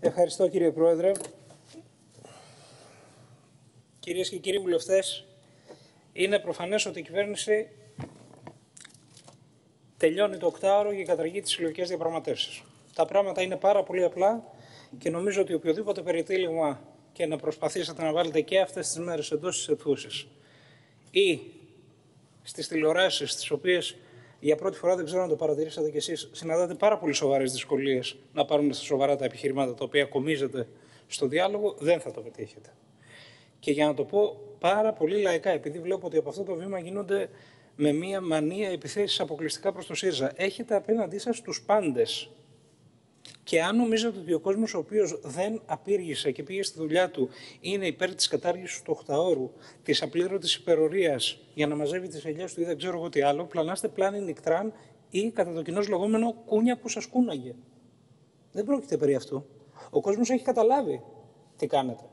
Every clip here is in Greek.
Ευχαριστώ κύριε Πρόεδρε. Κυρίες και κύριοι βουλευτές, είναι προφανές ότι η κυβέρνηση τελειώνει το οκτάωρο και καταργεί τις συλλογικές διαπραγματεύσεις. Τα πράγματα είναι πάρα πολύ απλά και νομίζω ότι οποιοδήποτε περιτύλιγμα και να προσπαθήσετε να βάλετε και αυτές τις μέρες εντός της αιθούσης ή στις τηλεοράσεις τις οποίες για πρώτη φορά δεν ξέρω αν το παρατηρήσατε κι εσείς, συναντάτε πάρα πολύ σοβαρές δυσκολίες να πάρουν στα σοβαρά τα επιχειρήματα τα οποία κομίζετε στο διάλογο, δεν θα το πετύχετε. Και για να το πω πάρα πολύ λαϊκά, επειδή βλέπω ότι από αυτό το βήμα γίνονται με μία μανία επιθέσεις αποκλειστικά προς το ΣΥΡΖΑ. Έχετε απέναντί σας τους πάντες. Και αν νομίζετε ότι ο κόσμος ο οποίος δεν απήργησε και πήγε στη δουλειά του είναι υπέρ της κατάργησης του 8 ώρου, της απλήρωτης υπερορίας για να μαζεύει τις ελιές του ή δεν ξέρω εγώ τι άλλο, πλανάστε πλάνη νικτράν ή κατά το κοινός λεγόμενο κούνια που σας κούναγε. Δεν πρόκειται περί αυτού. Ο κόσμος έχει καταλάβει τι κάνετε.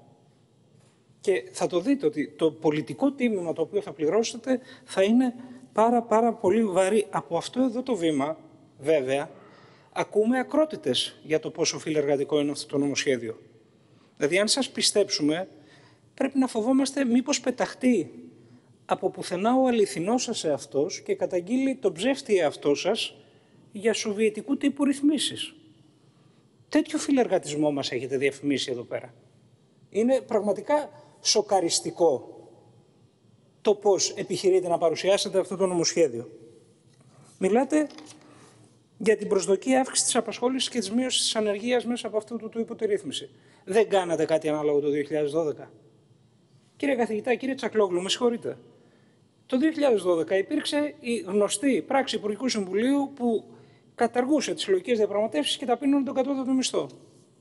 Και θα το δείτε ότι το πολιτικό τίμημα το οποίο θα πληρώσετε θα είναι πάρα πάρα πολύ βαρύ. Από αυτό εδώ το βήμα, βέβαια, ακούμε ακρότητες για το πόσο φιλεργατικό είναι αυτό το νομοσχέδιο. Δηλαδή, αν σας πιστέψουμε, πρέπει να φοβόμαστε μήπως πεταχτεί από πουθενά ο αληθινός σας εαυτός και καταγγείλει τον ψεύτη εαυτό σας για σοβιετικού τύπου ρυθμίσεις. Τέτοιο φιλεργατισμό μας έχετε διαφημίσει εδώ πέρα. Είναι πραγματικά σοκαριστικό το πώς επιχειρείτε να παρουσιάσετε αυτό το νομοσχέδιο. Μιλάτε για την προσδοκία αύξησης της απασχόλησης και της μείωσης της ανεργίας μέσα από αυτού του τύπου τη ρύθμιση. Δεν κάνατε κάτι ανάλογο το 2012. Κύριε καθηγητά, κύριε Τσακλόγλου, με συγχωρείτε. Το 2012 υπήρξε η γνωστή πράξη Υπουργικού Συμβουλίου που καταργούσε τις συλλογικές διαπραγματεύσεις και τα πίνουν τον κατώτατο μισθό.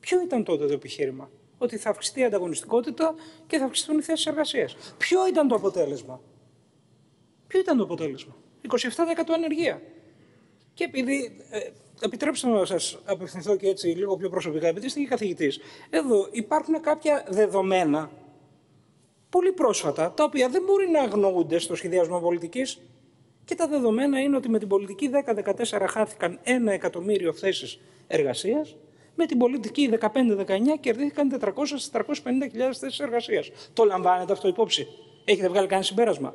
Ποιο ήταν τότε το επιχείρημα; Ότι θα αυξηθεί η ανταγωνιστικότητα και θα αυξηθούν οι θέσεις εργασίας. Ποιο ήταν το αποτέλεσμα; Ποιο ήταν το αποτέλεσμα; 27% ανεργία. Και επειδή, ε, επιτρέψτε μου να σας απευθυνθώ και έτσι λίγο πιο προσωπικά, επειδή είστε και καθηγητής, εδώ υπάρχουν κάποια δεδομένα πολύ πρόσφατα, τα οποία δεν μπορεί να αγνοούνται στο σχεδιασμό πολιτικής. Και τα δεδομένα είναι ότι με την πολιτική 10-14 χάθηκαν ένα εκατομμύριο θέσεις εργασίας με την πολιτική 15-19 κερδίθηκαν 400-450 χιλιάδες θέσεις εργασίας. Το λαμβάνετε αυτό υπόψη; Έχετε βγάλει κανένα συμπέρασμα;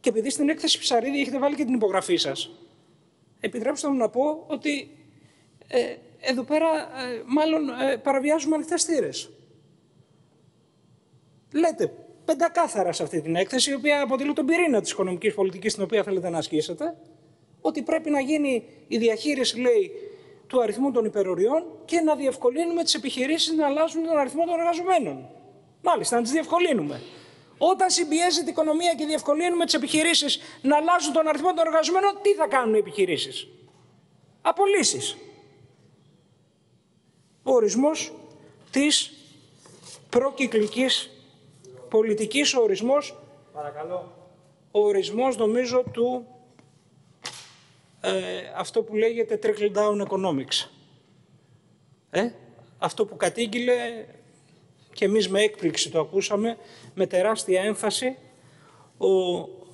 Και επειδή στην έκθεση Ψαρίδη έχετε βάλει και την υπογραφή σας, επιτρέψτε μου να πω ότι ε, εδώ πέρα ε, μάλλον ε, παραβιάζουμε ανοιχτές θύρες. Λέτε πεντακάθαρα σε αυτή την έκθεση, η οποία αποτελεί τον πυρήνα της οικονομικής πολιτικής την οποία θέλετε να ασκήσετε, ότι πρέπει να γίνει η διαχείριση, λέει, του αριθμού των υπεροριών και να διευκολύνουμε τις επιχειρήσεις να αλλάζουν τον αριθμό των εργαζομένων. Μάλιστα, να τις διευκολύνουμε. Όταν συμπιέζεται η οικονομία και διευκολύνουμε τις επιχειρήσεις να αλλάζουν τον αριθμό των εργαζομένων, τι θα κάνουν οι επιχειρήσεις; Απολύσεις. Ο ορισμός της προκυκλικής πολιτικής, ο ορισμός, Παρακαλώ. ο ορισμός νομίζω του ε, αυτό που λέγεται trickle down economics. Ε, αυτό που κατήγγειλε και εμείς με έκπληξη το ακούσαμε, με τεράστια έμφαση, ο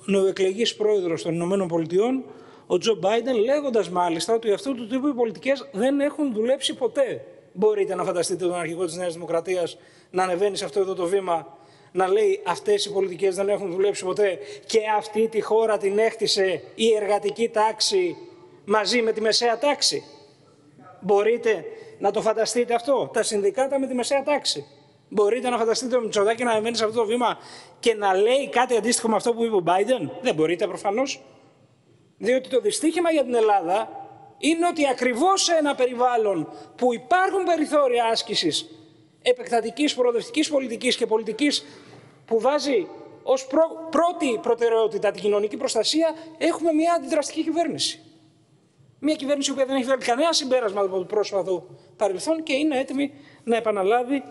νεοεκλεγής πρόεδρος των Ηνωμένων Πολιτειών, ο Τζο Μπάιντεν, λέγοντας μάλιστα ότι αυτού του τύπου οι πολιτικές δεν έχουν δουλέψει ποτέ. Μπορείτε να φανταστείτε τον αρχηγό της Νέας Δημοκρατίας να ανεβαίνει σε αυτό εδώ το βήμα να λέει αυτές οι πολιτικές δεν έχουν δουλέψει ποτέ και αυτή τη χώρα την έκτισε η εργατική τάξη μαζί με τη μεσαία τάξη. Μπορείτε να το φανταστείτε αυτό, τα συνδικάτα με τη μεσαία τάξη. Μπορείτε να φανταστείτε το Μητσοδάκη να εμβαίνει σε αυτό το βήμα και να λέει κάτι αντίστοιχο με αυτό που είπε ο Biden; Δεν μπορείτε προφανώς. Διότι το δυστύχημα για την Ελλάδα είναι ότι ακριβώς σε ένα περιβάλλον που υπάρχουν περιθώρια άσκησης επεκτατικής προοδευτικής πολιτικής και πολιτικής που βάζει ως πρώτη προτεραιότητα την κοινωνική προστασία, έχουμε μια αντιδραστική κυβέρνηση. Μια κυβέρνηση που δεν έχει βγάλει κανένα συμπέρασμα από το πρόσφατο παρελθόν και είναι έτοιμη να επαναλάβει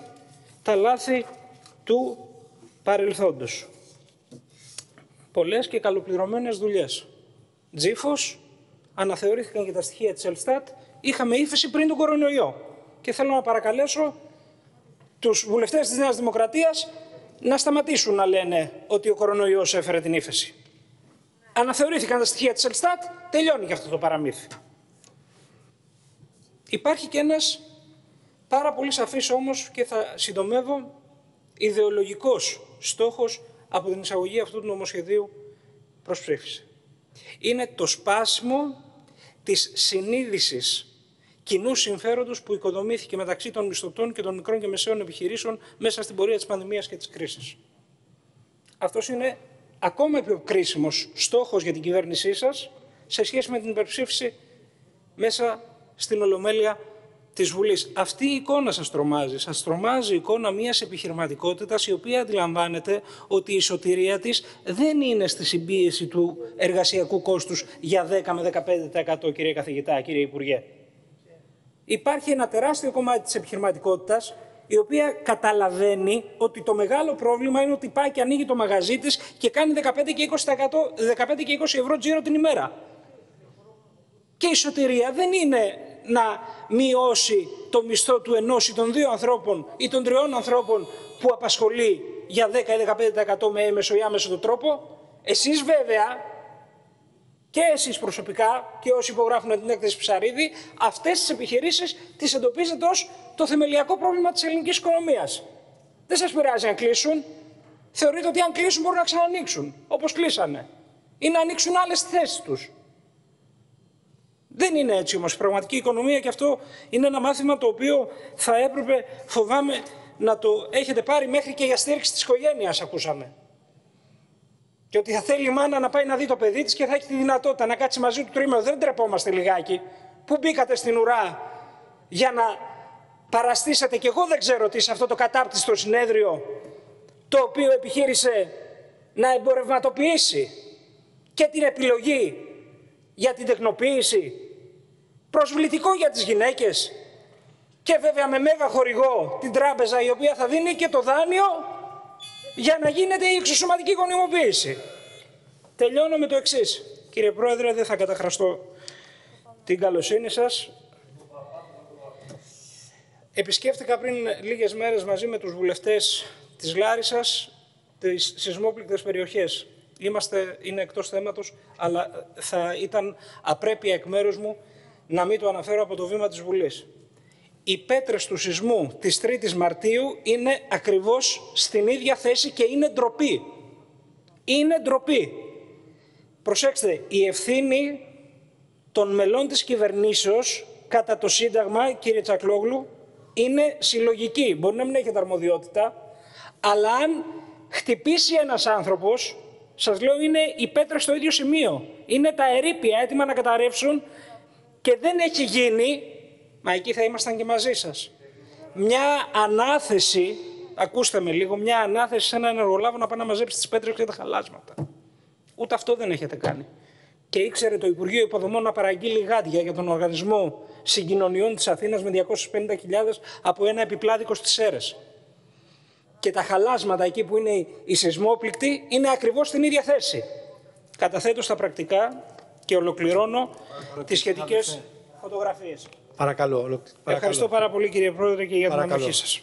τα λάθη του παρελθόντος. Πολλές και καλοπληρωμένες δουλειές. Τζίφος, αναθεωρήθηκαν και τα στοιχεία της Ελστάτ, είχαμε ύφεση πριν τον κορονοϊό. Και θέλω να παρακαλέσω τους βουλευτές της Νέας Δημοκρατίας να σταματήσουν να λένε ότι ο κορονοϊός έφερε την ύφεση. Αναθεωρήθηκαν τα στοιχεία της Ελστάτ, τελειώνει και αυτό το παραμύθι. Υπάρχει και ένας Πάρα πολύ σαφής όμως και θα συντομεύω ιδεολογικός στόχος από την εισαγωγή αυτού του νομοσχεδίου προς ψήφιση. Είναι το σπάσιμο της συνείδησης κοινού συμφέροντος που οικοδομήθηκε μεταξύ των μισθωτών και των μικρών και μεσαίων επιχειρήσεων μέσα στην πορεία της πανδημίας και της κρίσης. Αυτός είναι ακόμα πιο κρίσιμος στόχος για την κυβέρνησή σας σε σχέση με την υπερψήφιση μέσα στην Ολομέλεια της Βουλής. Αυτή η εικόνα σας τρομάζει. Σας τρομάζει η εικόνα μιας επιχειρηματικότητας η οποία αντιλαμβάνεται ότι η σωτηρία της δεν είναι στη συμπίεση του εργασιακού κόστους για 10 με 15% κύριε καθηγητά, κύριε Υπουργέ. Υπάρχει ένα τεράστιο κομμάτι της επιχειρηματικότητας η οποία καταλαβαίνει ότι το μεγάλο πρόβλημα είναι ότι πάει και ανοίγει το μαγαζί της και κάνει 15 και 20%, 15 και 20 ευρώ τζίρο την ημέρα. Και η σωτηρία δεν είναι να μειώσει το μισθό του ενός ή των δύο ανθρώπων ή των τριών ανθρώπων που απασχολεί για 10 ή 15% με έμεσο ή άμεσο τρόπο. Εσείς βέβαια και εσείς προσωπικά και όσοι υπογράφουν την έκθεση Ψαρίδη, αυτές τις επιχειρήσεις τις εντοπίζετε ως το θεμελιακό πρόβλημα της ελληνικής οικονομίας. Δεν σας πειράζει αν κλείσουν. Θεωρείτε ότι αν κλείσουν μπορούν να ξανανοίξουν, όπως κλείσανε. Ή να ανοίξουν άλλες θέσεις τους. Δεν είναι έτσι όμως η πραγματική οικονομία και αυτό είναι ένα μάθημα το οποίο θα έπρεπε, φοβάμαι, να το έχετε πάρει μέχρι και για στήριξη της οικογένειας, ακούσαμε. Και ότι θα θέλει η μάνα να πάει να δει το παιδί της και θα έχει τη δυνατότητα να κάτσει μαζί του τρίμερο. Δεν τρεπόμαστε λιγάκι. Πού μπήκατε στην ουρά για να παραστήσετε; Και εγώ δεν ξέρω τι σε αυτό το κατάπτυστο συνέδριο το οποίο επιχείρησε να εμπορευματοποιήσει και την επιλογή για την τεκνοποίηση, προσβλητικό για τις γυναίκες και βέβαια με μέγα χορηγό την τράπεζα η οποία θα δίνει και το δάνειο για να γίνεται η εξωσωματική γονιμοποίηση. Τελειώνω με το εξής. Κύριε Πρόεδρε, δεν θα καταχραστώ την καλοσύνη σας. Επισκέφτηκα πριν λίγες μέρες μαζί με τους βουλευτές της Λάρισας τις σεισμόπληκτες περιοχές. Είμαστε, είναι εκτός θέματος, αλλά θα ήταν απρέπεια εκ μέρους μου να μην το αναφέρω από το βήμα της Βουλής οι πέτρες του σεισμού της 3ης Μαρτίου είναι ακριβώς στην ίδια θέση και είναι ντροπή. Είναι ντροπή. Προσέξτε, η ευθύνη των μελών της κυβερνήσεως κατά το Σύνταγμα, κύριε Τσακλόγλου, είναι συλλογική. Μπορεί να μην έχετε αρμοδιότητα, αλλά αν χτυπήσει ένας άνθρωπος, σας λέω είναι η πέτρα στο ίδιο σημείο. Είναι τα ερήπια έτοιμα να καταρρεύσουν και δεν έχει γίνει Μα εκεί θα ήμασταν και μαζί σας. Μια ανάθεση, ακούστε με λίγο, μια ανάθεση σε έναν εργολάβο να πάει να μαζέψει τις πέτρες και τα χαλάσματα. Ούτε αυτό δεν έχετε κάνει. Και ήξερε το Υπουργείο Υποδομών να παραγγείλει γάντια για τον Οργανισμό Συγκοινωνιών της Αθήνας με 250.000 από ένα επιπλάδικο στις αίρες. Και τα χαλάσματα εκεί που είναι οι σεισμόπληκτοι είναι ακριβώς στην ίδια θέση. Καταθέτω στα πρακτικά και ολοκληρώνω τις σχετικές φωτογραφίες. Παρακαλώ. παρακαλώ. Ευχαριστώ πάρα πολύ κύριε Πρόεδρε και για την ανοχή σας.